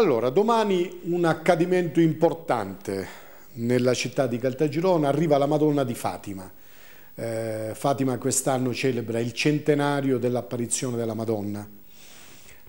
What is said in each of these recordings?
Allora, domani un accadimento importante nella città di Caltagirone, arriva la Madonna di Fatima. Eh, Fatima quest'anno celebra il centenario dell'apparizione della Madonna.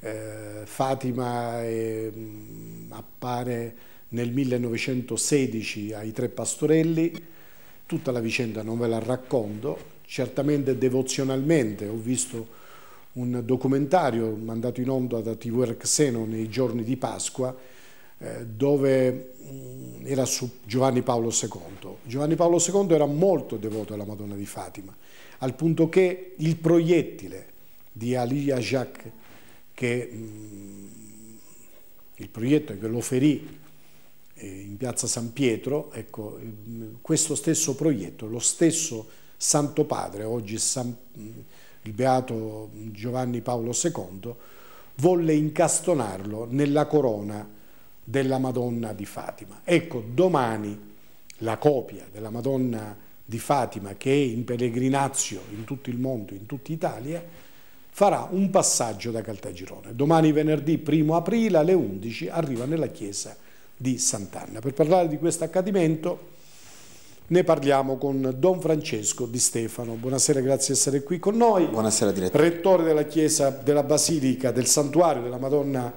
Eh, Fatima mm, appare nel 1916 ai Tre Pastorelli, tutta la vicenda non ve la racconto, certamente devozionalmente ho visto un documentario mandato in onda da TV Xeno nei giorni di Pasqua eh, dove mm, era su Giovanni Paolo II. Giovanni Paolo II era molto devoto alla Madonna di Fatima, al punto che il proiettile di Alia Jacques, che, mm, il proiettile che lo ferì eh, in piazza San Pietro, ecco, mm, questo stesso proiettile, lo stesso Santo Padre, oggi San, il beato Giovanni Paolo II, volle incastonarlo nella corona della Madonna di Fatima. Ecco, domani la copia della Madonna di Fatima che è in pellegrinazio in tutto il mondo, in tutta Italia, farà un passaggio da Caltagirone. Domani venerdì 1 aprile alle 11 arriva nella chiesa di Sant'Anna. Per parlare di questo accadimento ne parliamo con Don Francesco Di Stefano. Buonasera, grazie di essere qui con noi. Buonasera direttore. Rettore della chiesa della Basilica del Santuario della Madonna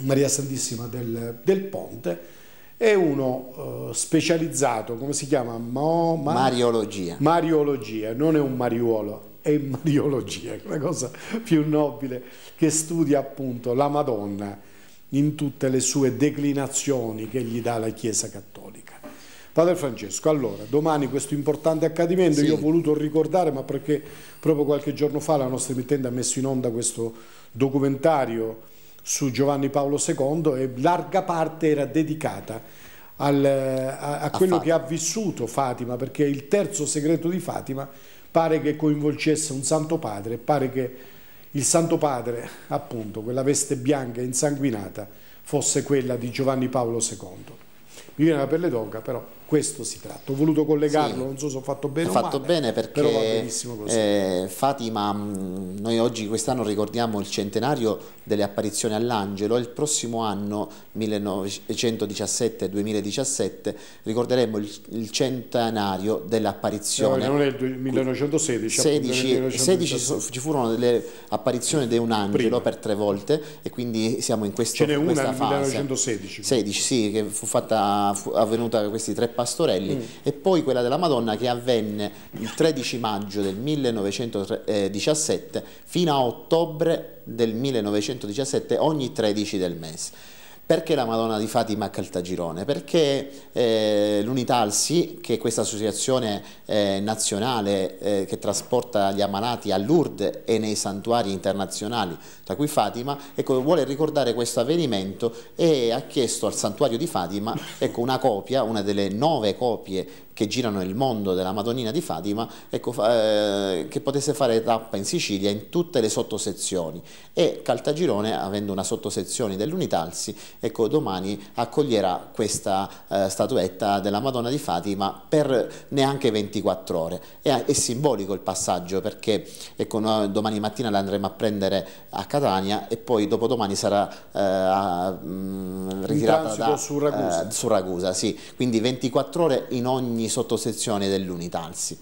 Maria Santissima del, del Ponte, è uno uh, specializzato, come si chiama? Mo, ma, Mariologia. Mariologia, non è un mariuolo, è Mariologia, la cosa più nobile, che studia appunto la Madonna in tutte le sue declinazioni che gli dà la Chiesa Cattolica. Padre Francesco, allora, domani questo importante accadimento, sì. io ho voluto ricordare, ma perché proprio qualche giorno fa la nostra emittente ha messo in onda questo documentario su Giovanni Paolo II e larga parte era dedicata al, a, a, quello che ha vissuto Fatima, perché il terzo segreto di Fatima pare che coinvolgesse un Santo Padre, pare che il Santo Padre, appunto, quella veste bianca insanguinata, fosse quella di Giovanni Paolo II. Mi viene la pelle d'oca, però questo si tratta. Ho voluto collegarlo, sì. non so se ho fatto bene ho fatto male, bene perché eh, Fatima, mm, noi oggi quest'anno ricordiamo il centenario delle apparizioni all'angelo, il prossimo anno 1917-2017 ricorderemo il, il centenario dell'apparizione. No, non è il 1916, 16, 16 ci furono delle apparizioni di un angelo Prima. per tre volte e quindi siamo in questo, Ce n'è una nel 1916. 16, sì, che fu fatta, fu avvenuta questi tre Pastorelli mm. e poi quella della Madonna che avvenne il 13 maggio del 1917 fino a ottobre del 1917 ogni 13 del mese. Perché la Madonna di Fatima a Caltagirone? Perché eh, l'Unitalsi, che è questa associazione eh, nazionale eh, che trasporta gli ammalati a Lourdes e nei santuari internazionali, tra cui Fatima, ecco, vuole ricordare questo avvenimento e ha chiesto al santuario di Fatima ecco, una copia, una delle nove copie che girano il mondo della Madonnina di Fatima, ecco, eh, che potesse fare tappa in Sicilia in tutte le sottosezioni e Caltagirone, avendo una sottosezione dell'Unitalsi, ecco, domani accoglierà questa eh, statuetta della Madonna di Fatima per neanche 24 ore. È, è simbolico il passaggio perché ecco, no, domani mattina la andremo a prendere a Catania e poi dopodomani sarà eh, mm, ritirata da, su Ragusa. Eh, su Ragusa sì. quindi 24 ore in ogni sottosezione dell'Unitalsi.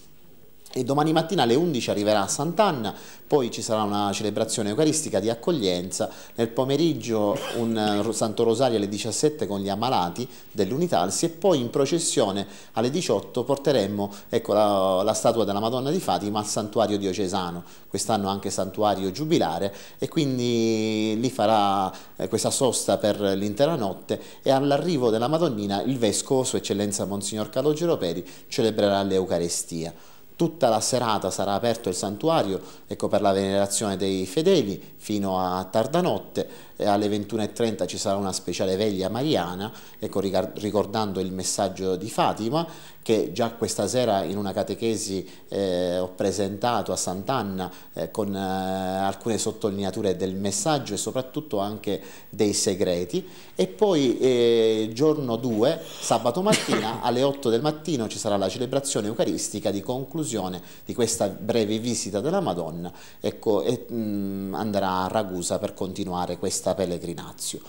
E domani mattina alle 11 arriverà a Sant'Anna, poi ci sarà una celebrazione eucaristica di accoglienza, nel pomeriggio un eh, Santo Rosario alle 17 con gli ammalati dell'Unitalsi e poi in processione alle 18 porteremo ecco, la, la, statua della Madonna di Fatima al santuario diocesano, quest'anno anche santuario giubilare e quindi lì farà eh, questa sosta per l'intera notte e all'arrivo della Madonnina il Vescovo, Sua Eccellenza Monsignor Calogero Peri, celebrerà l'Eucarestia. Tutta la serata sarà aperto il santuario ecco, per la venerazione dei fedeli fino a tarda notte. e alle 21.30 ci sarà una speciale veglia mariana ecco, ricordando il messaggio di Fatima che già questa sera in una catechesi eh, ho presentato a Sant'Anna eh, con eh, alcune sottolineature del messaggio e soprattutto anche dei segreti. E poi eh, giorno 2 sabato mattina alle 8 del mattino ci sarà la celebrazione eucaristica di conclusione di questa breve visita della Madonna. Ecco, e mh, mm, andrà a Ragusa per continuare questa questa pellegrinazio.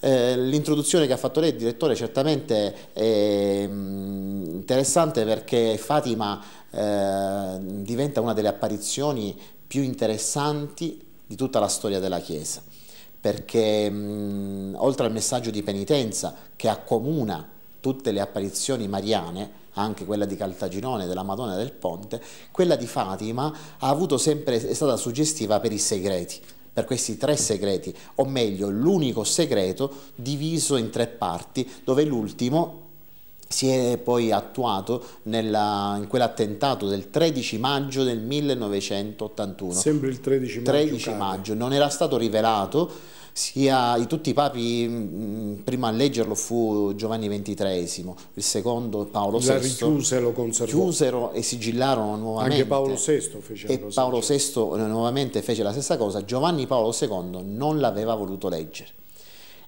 Eh, l'introduzione che ha fatto lei, direttore, certamente è mh, interessante perché Fatima eh, diventa una delle apparizioni più interessanti di tutta la storia della Chiesa, perché mh, oltre al messaggio di penitenza che accomuna tutte le apparizioni mariane, anche quella di Caltaginone, della Madonna del Ponte, quella di Fatima avuto sempre, è stata suggestiva per i segreti, per questi tre segreti, o meglio l'unico segreto diviso in tre parti, dove l'ultimo si è poi attuato nella, in quell'attentato del 13 maggio del 1981. Sempre il 13 maggio. 13 maggio, non era stato rivelato sia di tutti i papi mh, prima a leggerlo fu Giovanni XXIII, il secondo Paolo VI. La richiuse lo conservò. Chiusero e sigillarono nuovamente. Anche Paolo VI fece E Paolo VI nuovamente fece la stessa cosa. Giovanni Paolo II non l'aveva voluto leggere.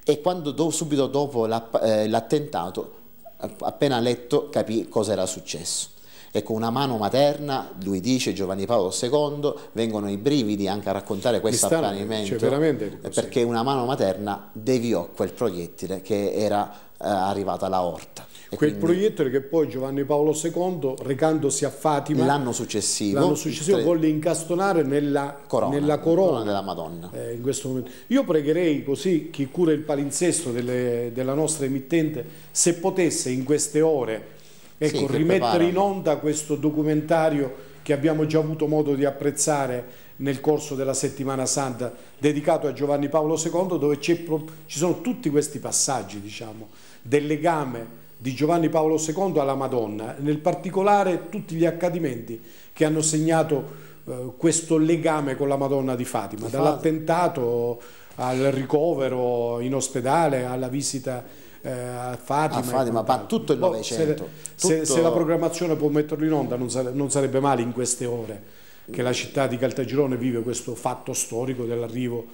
E quando do, subito dopo eh, l'attentato, appena letto, capì cosa era successo e con una mano materna, lui dice Giovanni Paolo II, vengono i brividi anche a raccontare questo avvenimento, cioè perché una mano materna deviò quel proiettile che era eh, arrivato alla orta. Quel quindi, proiettile che poi Giovanni Paolo II, recandosi a Fatima, l'anno successivo, successivo tre... volle incastonare nella corona, nella corona, corona della Madonna. Eh, in questo momento. Io pregherei così chi cura il palinsesto delle, della nostra emittente, se potesse in queste ore ecco, sì, rimettere in onda questo documentario che abbiamo già avuto modo di apprezzare nel corso della settimana santa dedicato a Giovanni Paolo II dove ci sono tutti questi passaggi diciamo, del legame di Giovanni Paolo II alla Madonna, nel particolare tutti gli accadimenti che hanno segnato eh, questo legame con la Madonna di Fatima, dall'attentato al ricovero in ospedale, alla visita eh, a Fatima. A Fatima ma tutto il boh, Novecento. Se, tutto... se, la programmazione può metterlo in onda non, sare, non sarebbe male in queste ore che la città di Caltagirone vive questo fatto storico dell'arrivo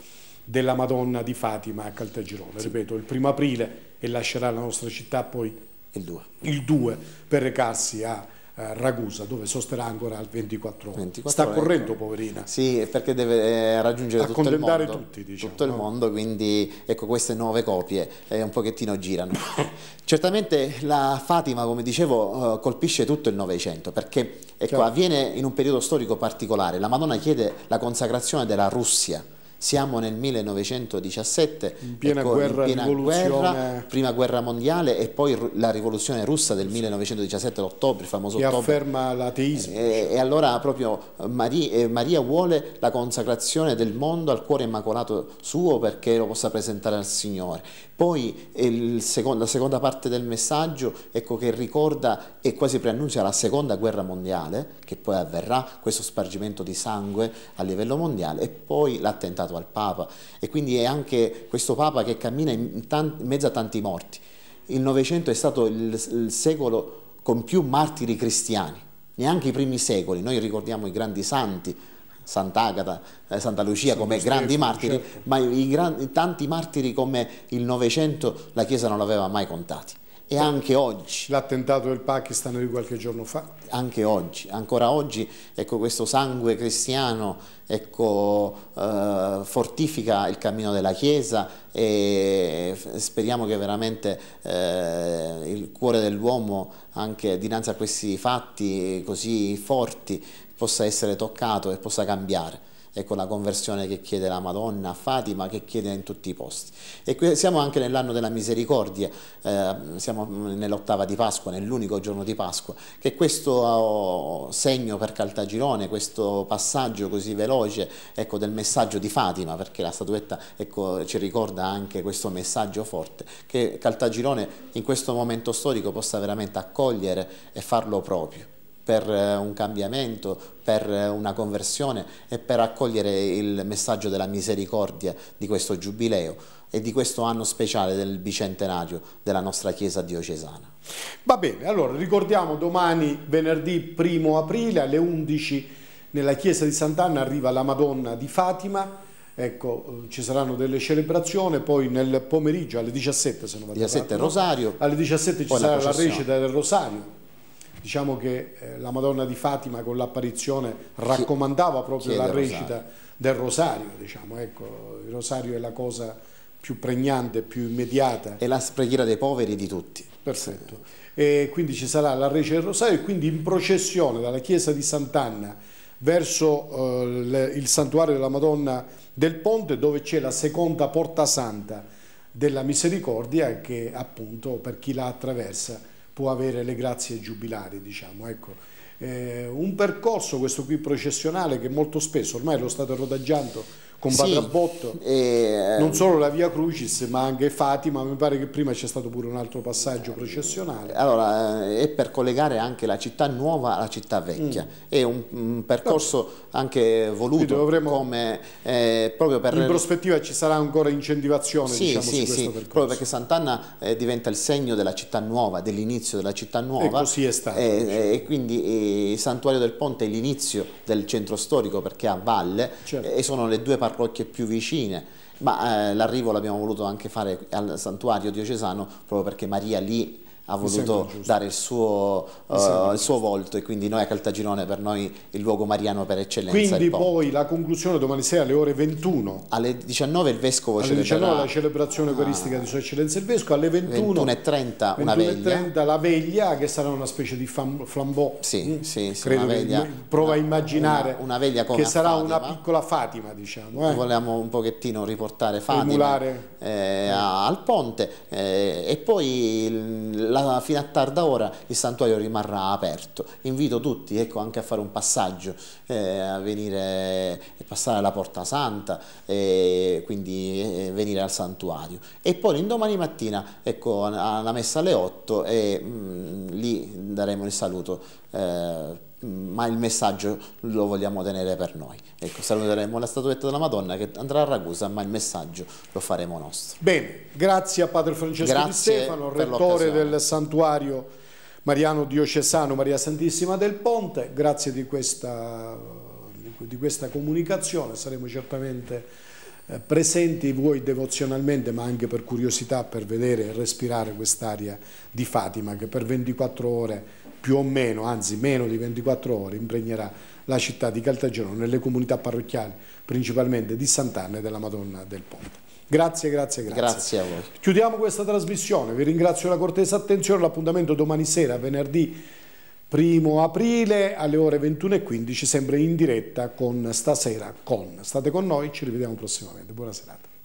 della Madonna di Fatima a Caltagirone. Sì. Ripeto, il primo aprile e lascerà la nostra città poi il 2, il 2 per recarsi a Ragusa dove sosterrà ancora al 24 ore. 24 sta ore, correndo ecco. poverina. Sì perché deve eh, raggiungere tutto il mondo. tutti, diciamo, tutto il mondo quindi ecco queste nuove copie eh, un pochettino girano. Certamente la Fatima come dicevo eh, colpisce tutto il Novecento perché ecco, avviene in un periodo storico particolare. La Madonna chiede la consacrazione della Russia siamo nel 1917, in piena, ecco, guerra, in piena guerra, prima guerra mondiale e poi la rivoluzione russa del 1917, l'ottobre, il famoso che ottobre. afferma l'ateismo. E, e, allora proprio Maria, eh, Maria, vuole la consacrazione del mondo al cuore immacolato suo perché lo possa presentare al Signore. Poi secondo, la seconda parte del messaggio ecco, che ricorda e quasi preannuncia la seconda guerra mondiale, che poi avverrà, questo spargimento di sangue a livello mondiale, e poi l'attentato al Papa. E quindi è anche questo Papa che cammina in, tanti, in mezzo a tanti morti. Il Novecento è stato il, il secolo con più martiri cristiani, neanche i primi secoli. Noi ricordiamo i grandi santi, Sant'Agata, eh, Santa Lucia San come grandi martiri, certo. ma i, i, tanti martiri come il Novecento la Chiesa non l'aveva mai contati. E anche oggi. L'attentato del Pakistan di qualche giorno fa. Anche oggi, ancora oggi, ecco, questo sangue cristiano ecco, eh, fortifica il cammino della Chiesa e speriamo che veramente eh, il cuore dell'uomo, anche dinanzi a questi fatti così forti, possa essere toccato e possa cambiare. Ecco la conversione che chiede la Madonna a Fatima, che chiede in tutti i posti. E siamo anche nell'anno della misericordia, eh, siamo nell'ottava di Pasqua, nell'unico giorno di Pasqua, che questo oh, segno per Caltagirone, questo passaggio così veloce ecco, del messaggio di Fatima, perché la statuetta ecco, ci ricorda anche questo messaggio forte, che Caltagirone in questo momento storico possa veramente accogliere e farlo proprio per eh, un cambiamento, per eh, una conversione e per accogliere il messaggio della misericordia di questo giubileo e di questo anno speciale del bicentenario della nostra Chiesa diocesana. Va bene, allora ricordiamo domani venerdì 1 aprile alle 11 nella Chiesa di Sant'Anna arriva la Madonna di Fatima, ecco, ci saranno delle celebrazioni, poi nel pomeriggio alle 17 se non vado 17 Rosario, alle 17 ci sarà la recita del Rosario diciamo che eh, la Madonna di Fatima con l'apparizione raccomandava proprio la recita rosario. del rosario, diciamo, ecco, il rosario è la cosa più pregnante, più immediata. È la preghiera dei poveri di tutti. Perfetto. E quindi ci sarà la Rece del Rosario e quindi in processione dalla chiesa di Sant'Anna verso eh, il santuario della Madonna del Ponte dove c'è la seconda porta santa della misericordia che appunto per chi la attraversa può avere le grazie giubilari diciamo ecco. Eh, un percorso questo qui processionale che molto spesso ormai lo state rodaggiando con sì, Abbotto, eh, non solo la Via Crucis ma anche Fatima, mi pare che prima c'è stato pure un altro passaggio processionale. Allora, eh, è per collegare anche la città nuova alla città vecchia, mm. è un, un percorso anche voluto dovremo, come eh, proprio per... In prospettiva ci sarà ancora incentivazione sì, diciamo, sì, sì, proprio perché Sant'Anna eh, diventa il segno della città nuova, dell'inizio della città nuova. E così è stato. Diciamo. E quindi il Santuario del Ponte è l'inizio del centro storico perché a valle certo. e sono le due parti parrocchie più vicine, ma eh, l'arrivo l'abbiamo voluto anche fare al santuario diocesano proprio perché Maria lì ha voluto dare il suo, uh, il suo, volto e quindi noi a Caltagirone per noi il luogo mariano per eccellenza. Quindi poi la conclusione domani sera alle ore 21. Alle 19 il Vescovo alle celebrerà. 19 la celebrazione eucaristica ah, di Sua Eccellenza il Vescovo, alle 21 21.30 una veglia. 30 la veglia che sarà una specie di flambeau. Sì, mm? sì, sì, Credo veglia, prova a immaginare una, una veglia come che sarà Fatima. una piccola Fatima diciamo. Eh? Vogliamo un pochettino riportare Fatima eh, al ponte eh, e poi la, fino a tarda da ora il santuario rimarrà aperto. Invito tutti ecco, anche a fare un passaggio, eh, a venire e passare alla Porta Santa, e quindi eh, venire al santuario. E poi l'indomani mattina ecco, alla messa alle 8 e mh, mm, lì daremo il saluto. Ma il messaggio lo vogliamo tenere per noi. Ecco, saluteremo la statuetta della Madonna che andrà a Ragusa, ma il messaggio lo faremo nostro. Bene, grazie a Padre Francesco grazie Di Stefano, rettore del santuario Mariano Diocesano Maria Santissima del Ponte, grazie di questa, di questa comunicazione, saremo certamente eh, presenti voi devozionalmente ma anche per curiosità per vedere e respirare quest'aria di Fatima che per 24 ore più o meno, anzi meno di 24 ore, impregnerà la città di Caltagirone nelle comunità parrocchiali, principalmente di Sant'Anna e della Madonna del Ponte. Grazie, grazie, grazie. Grazie a voi. Chiudiamo questa trasmissione, vi ringrazio la cortesa attenzione, l'appuntamento domani sera, venerdì 1 aprile alle ore 21.15, sempre in diretta con Stasera con. State con noi, ci rivediamo prossimamente. Buona serata.